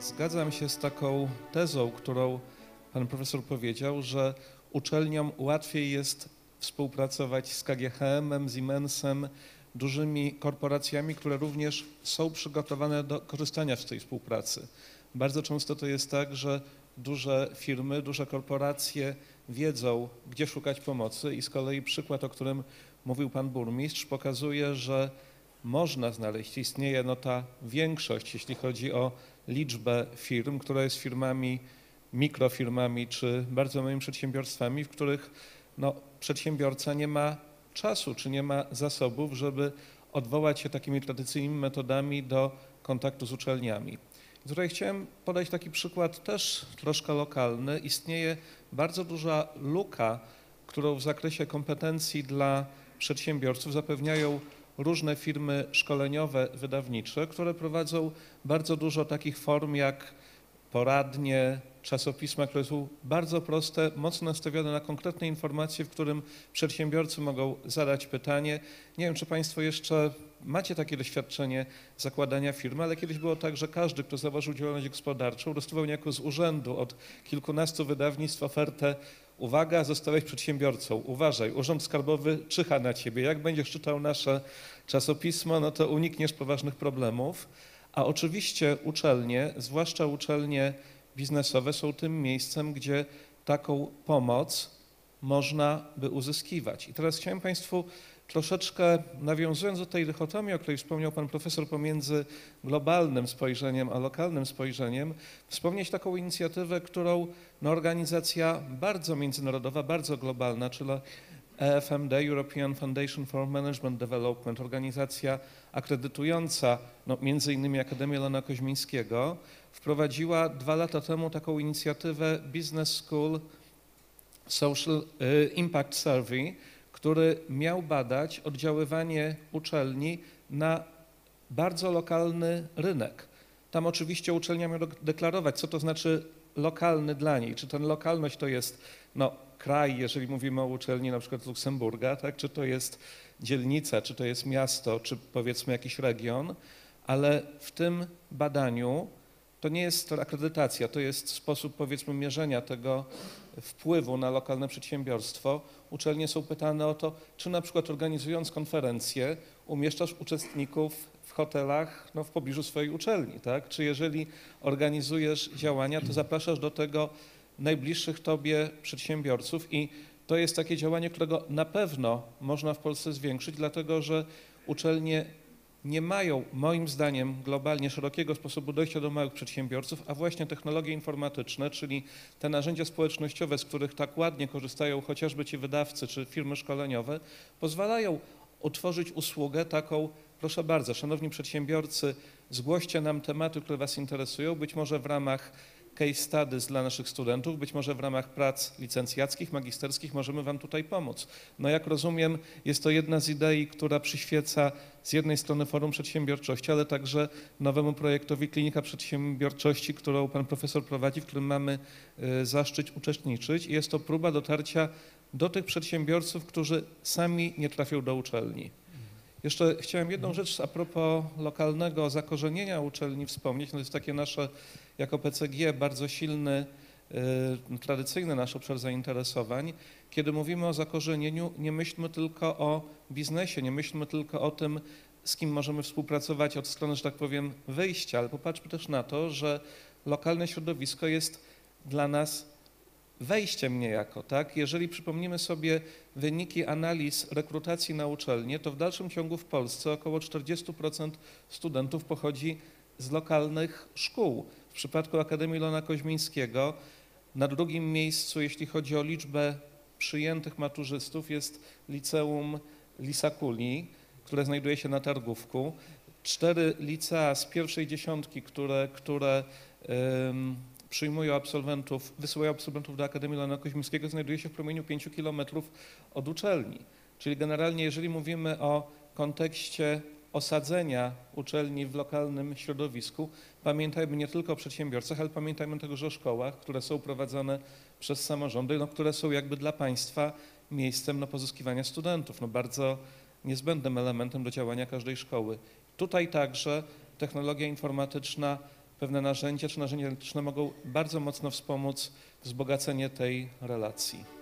Zgadzam się z taką tezą, którą pan profesor powiedział, że uczelniom łatwiej jest współpracować z KGHM-em, Siemensem, dużymi korporacjami, które również są przygotowane do korzystania z tej współpracy. Bardzo często to jest tak, że duże firmy, duże korporacje wiedzą, gdzie szukać pomocy i z kolei przykład, o którym mówił pan burmistrz, pokazuje, że można znaleźć, istnieje no ta większość, jeśli chodzi o liczbę firm, która jest firmami, mikrofirmami czy bardzo małymi przedsiębiorstwami, w których no, przedsiębiorca nie ma czasu czy nie ma zasobów, żeby odwołać się takimi tradycyjnymi metodami do kontaktu z uczelniami. Tutaj chciałem podać taki przykład też troszkę lokalny. Istnieje bardzo duża luka, którą w zakresie kompetencji dla przedsiębiorców zapewniają różne firmy szkoleniowe, wydawnicze, które prowadzą bardzo dużo takich form jak poradnie, czasopisma, które są bardzo proste, mocno nastawione na konkretne informacje, w którym przedsiębiorcy mogą zadać pytanie. Nie wiem, czy Państwo jeszcze macie takie doświadczenie zakładania firmy, ale kiedyś było tak, że każdy, kto założył działalność gospodarczą, dostawał niejako z urzędu od kilkunastu wydawnictw ofertę Uwaga, zostałeś przedsiębiorcą. Uważaj, Urząd Skarbowy czyha na ciebie. Jak będziesz czytał nasze czasopismo, no to unikniesz poważnych problemów. A oczywiście uczelnie, zwłaszcza uczelnie biznesowe, są tym miejscem, gdzie taką pomoc można by uzyskiwać. I teraz chciałem Państwu troszeczkę, nawiązując do tej dychotomii, o której wspomniał Pan Profesor, pomiędzy globalnym spojrzeniem a lokalnym spojrzeniem, wspomnieć taką inicjatywę, którą no, organizacja bardzo międzynarodowa, bardzo globalna, czyli EFMD, European Foundation for Management Development, organizacja akredytująca no, między innymi Akademię Lona Koźmińskiego, wprowadziła dwa lata temu taką inicjatywę Business School Social y, Impact Survey, który miał badać oddziaływanie uczelni na bardzo lokalny rynek. Tam oczywiście uczelnia miała deklarować, co to znaczy lokalny dla niej. Czy ten lokalność to jest no, kraj, jeżeli mówimy o uczelni na przykład Luksemburga, tak? czy to jest dzielnica, czy to jest miasto, czy powiedzmy jakiś region, ale w tym badaniu to nie jest akredytacja, to jest sposób powiedzmy mierzenia tego wpływu na lokalne przedsiębiorstwo. Uczelnie są pytane o to, czy na przykład organizując konferencję umieszczasz uczestników w hotelach no, w pobliżu swojej uczelni, tak? Czy jeżeli organizujesz działania, to zapraszasz do tego najbliższych tobie przedsiębiorców i to jest takie działanie, którego na pewno można w Polsce zwiększyć, dlatego że uczelnie nie mają, moim zdaniem, globalnie szerokiego sposobu dojścia do małych przedsiębiorców, a właśnie technologie informatyczne, czyli te narzędzia społecznościowe, z których tak ładnie korzystają chociażby ci wydawcy czy firmy szkoleniowe, pozwalają utworzyć usługę taką, proszę bardzo, szanowni przedsiębiorcy, zgłoście nam tematy, które Was interesują, być może w ramach case studies dla naszych studentów. Być może w ramach prac licencjackich, magisterskich możemy Wam tutaj pomóc. No jak rozumiem, jest to jedna z idei, która przyświeca z jednej strony Forum Przedsiębiorczości, ale także nowemu projektowi Klinika Przedsiębiorczości, którą Pan Profesor prowadzi, w którym mamy y, zaszczyt uczestniczyć. Jest to próba dotarcia do tych przedsiębiorców, którzy sami nie trafią do uczelni. Jeszcze chciałem jedną rzecz a propos lokalnego zakorzenienia uczelni wspomnieć. No to jest takie nasze, jako PCG, bardzo silny, y, tradycyjny nasz obszar zainteresowań. Kiedy mówimy o zakorzenieniu, nie myślmy tylko o biznesie, nie myślmy tylko o tym, z kim możemy współpracować od strony, że tak powiem, wyjścia, ale popatrzmy też na to, że lokalne środowisko jest dla nas wejściem niejako, tak? Jeżeli przypomnimy sobie wyniki analiz rekrutacji na uczelnie, to w dalszym ciągu w Polsce około 40% studentów pochodzi z lokalnych szkół. W przypadku Akademii Lona Koźmińskiego na drugim miejscu, jeśli chodzi o liczbę przyjętych maturzystów, jest liceum Lisakuli, które znajduje się na Targówku. Cztery licea z pierwszej dziesiątki, które, które przyjmują absolwentów, wysyłają absolwentów do Akademii Lona Koźmińskiego, znajduje się w promieniu 5 kilometrów od uczelni. Czyli generalnie, jeżeli mówimy o kontekście osadzenia uczelni w lokalnym środowisku, pamiętajmy nie tylko o przedsiębiorcach, ale pamiętajmy także o szkołach, które są prowadzone przez samorządy, no, które są jakby dla państwa miejscem na pozyskiwania studentów, no, bardzo niezbędnym elementem do działania każdej szkoły. Tutaj także technologia informatyczna pewne narzędzia czy narzędzia elektryczne mogą bardzo mocno wspomóc wzbogacenie tej relacji.